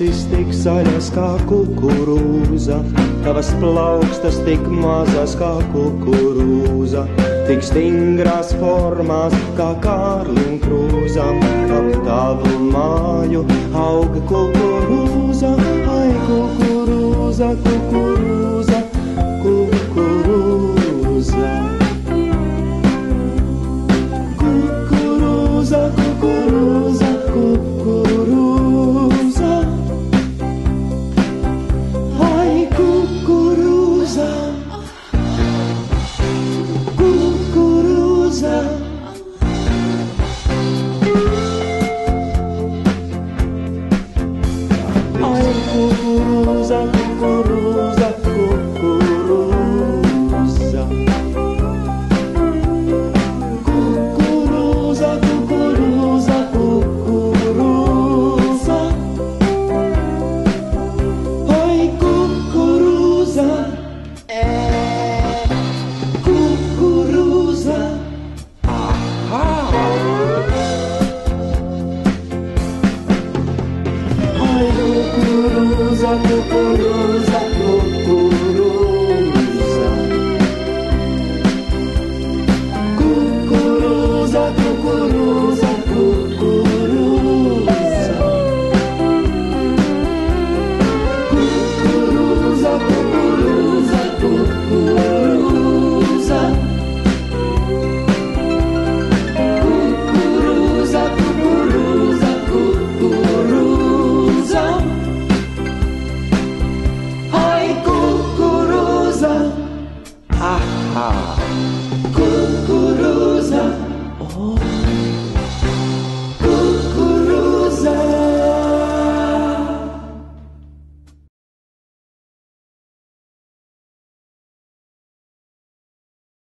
acis tik zaļas kā kukurūza, tavas plaukstas tik mazas kā kukurūza, tik stingras formās kā kārli un krūza. Ap tavu māju auga kukurūza, ai kukurūza, kukurūza. Ai, kukurūza, coisa tão Ah.